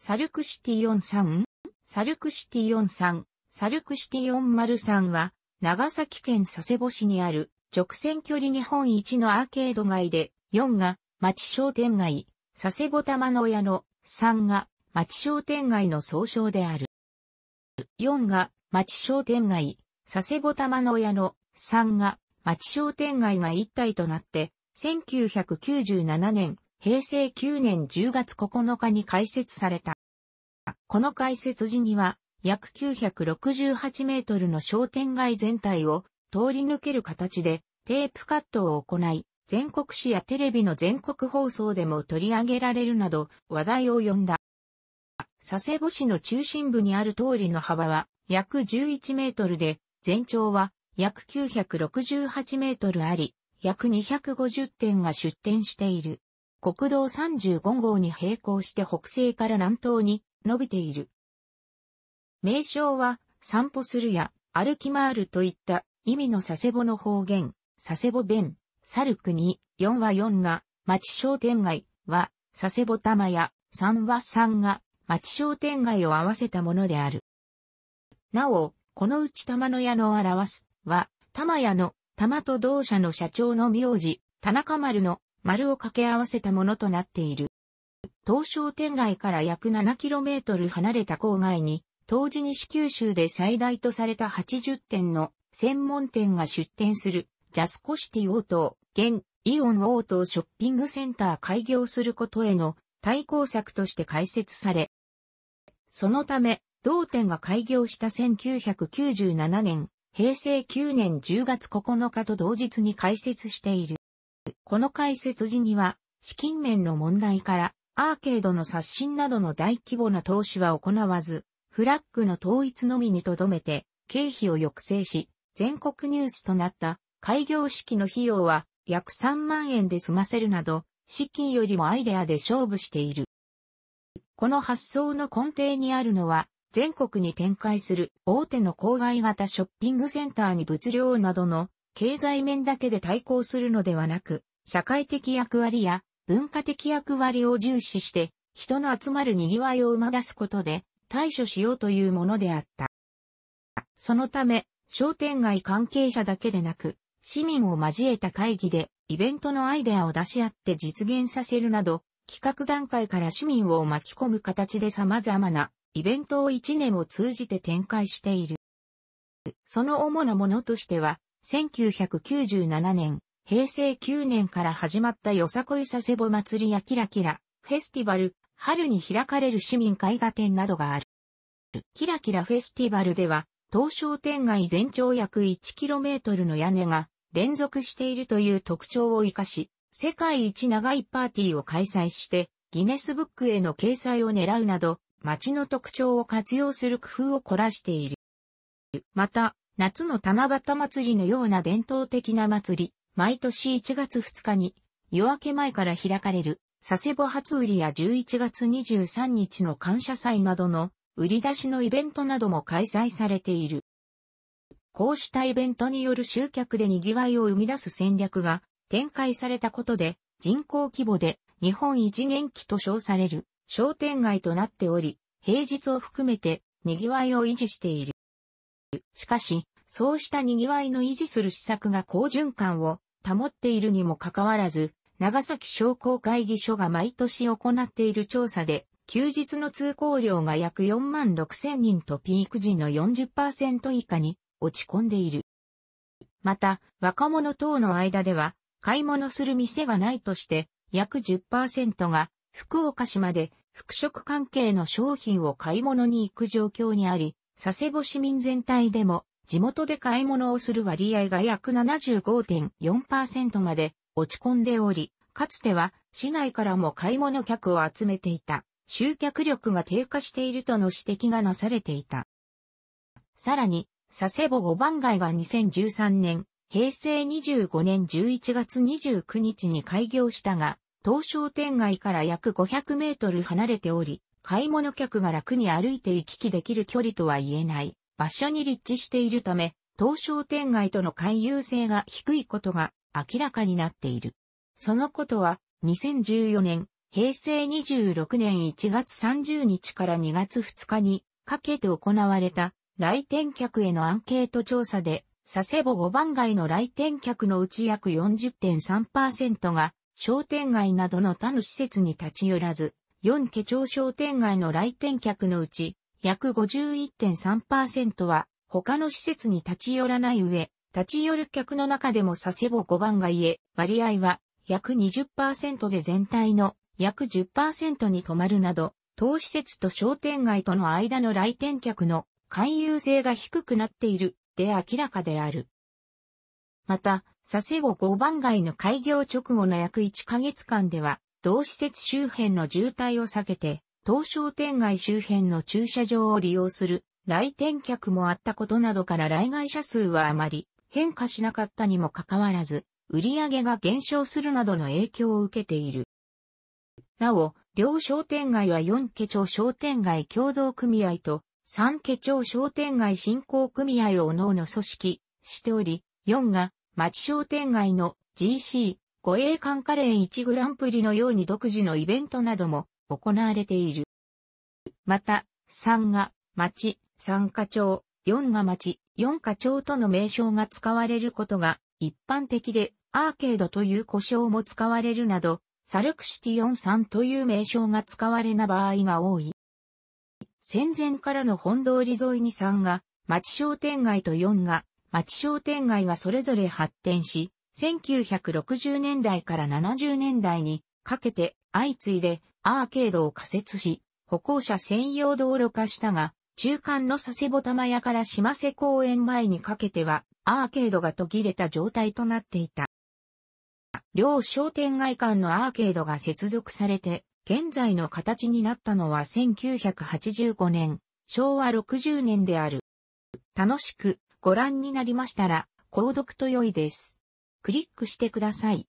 サルクシティ43、サルクシティ43、サルクシティ403は、長崎県佐世保市にある直線距離日本一のアーケード街で、4が町商店街、佐世保玉の屋の3が町商店街の総称である。4が町商店街、佐世保玉の屋の3が町商店街が一体となって、1997年、平成9年10月9日に開設された。この開設時には、約968メートルの商店街全体を通り抜ける形でテープカットを行い、全国紙やテレビの全国放送でも取り上げられるなど話題を呼んだ。佐世保市の中心部にある通りの幅は約11メートルで、全長は約968メートルあり、約250店が出店している。国道35号に並行して北西から南東に伸びている。名称は、散歩するや歩き回るといった意味の佐世保の方言、佐世保弁、サルクに、4は4が、町商店街は、佐世保玉屋、3は3が、町商店街を合わせたものである。なお、このうち玉の屋の表すは、玉屋の玉と同社の社長の名字、田中丸の丸を掛け合わせたものとなっている。東商店街から約 7km 離れた郊外に、当時西九州で最大とされた80店の専門店が出店するジャスコシティオート、現イオンオートショッピングセンター開業することへの対抗策として開設され、そのため、同店が開業した1997年、平成9年10月9日と同日に開設している。この開設時には、資金面の問題から、アーケードの刷新などの大規模な投資は行わず、フラッグの統一のみにとどめて、経費を抑制し、全国ニュースとなった開業式の費用は約3万円で済ませるなど、資金よりもアイデアで勝負している。この発想の根底にあるのは、全国に展開する大手の郊外型ショッピングセンターに物量などの経済面だけで対抗するのではなく、社会的役割や文化的役割を重視して人の集まる賑わいを生ま出すことで対処しようというものであった。そのため、商店街関係者だけでなく、市民を交えた会議でイベントのアイデアを出し合って実現させるなど、企画段階から市民を巻き込む形で様々なイベントを1年を通じて展開している。その主なものとしては、1997年、平成9年から始まったよさこい佐世保祭りやキラキラ、フェスティバル、春に開かれる市民絵画展などがある。キラキラフェスティバルでは、東商店街全長約 1km の屋根が連続しているという特徴を活かし、世界一長いパーティーを開催して、ギネスブックへの掲載を狙うなど、街の特徴を活用する工夫を凝らしている。また、夏の七夕祭りのような伝統的な祭り、毎年1月2日に夜明け前から開かれる佐世保初売りや11月23日の感謝祭などの売り出しのイベントなども開催されている。こうしたイベントによる集客で賑わいを生み出す戦略が展開されたことで人口規模で日本一元気と称される商店街となっており、平日を含めて賑わいを維持している。しかし、そうした賑わいの維持する施策が好循環を保っているにもかかわらず、長崎商工会議所が毎年行っている調査で、休日の通行量が約4万6千人とピーク時の40%以下に落ち込んでいる。また、若者等の間では、買い物する店がないとして、約10%が福岡市まで服飾関係の商品を買い物に行く状況にあり、佐世保市民全体でも地元で買い物をする割合が約75.4%まで落ち込んでおり、かつては市内からも買い物客を集めていた集客力が低下しているとの指摘がなされていた。さらに、佐世保五番街が2013年、平成25年11月29日に開業したが、東商店街から約500メートル離れており、買い物客が楽に歩いて行き来できる距離とは言えない場所に立地しているため、東商店街との回遊性が低いことが明らかになっている。そのことは、2014年、平成26年1月30日から2月2日にかけて行われた来店客へのアンケート調査で、佐世保5番街の来店客のうち約40.3%が商店街などの他の施設に立ち寄らず、4家町商店街の来店客のうち約51.3%は他の施設に立ち寄らない上、立ち寄る客の中でも佐世保5番街へ割合は約20%で全体の約10%に止まるなど、当施設と商店街との間の来店客の勧誘性が低くなっているで明らかである。また、佐世保5番街の開業直後の約1ヶ月間では、同施設周辺の渋滞を避けて、当商店街周辺の駐車場を利用する来店客もあったことなどから来街者数はあまり変化しなかったにもかかわらず、売上が減少するなどの影響を受けている。なお、両商店街は4家町商店街協同組合と3家町商店街振興組合を各々組織しており、4が町商店街の GC 護衛艦カレー1グランプリのように独自のイベントなども行われている。また、3が町、3課町、4が町、4課町との名称が使われることが一般的で、アーケードという呼称も使われるなど、サルクシティオンさんという名称が使われな場合が多い。戦前からの本通り沿いに3が、町商店街と4が、町商店街がそれぞれ発展し、1960年代から70年代にかけて相次いでアーケードを仮設し、歩行者専用道路化したが、中間の佐世保玉屋から島瀬公園前にかけてはアーケードが途切れた状態となっていた。両商店街間のアーケードが接続されて、現在の形になったのは1985年、昭和60年である。楽しくご覧になりましたら、購読と良いです。クリックしてください。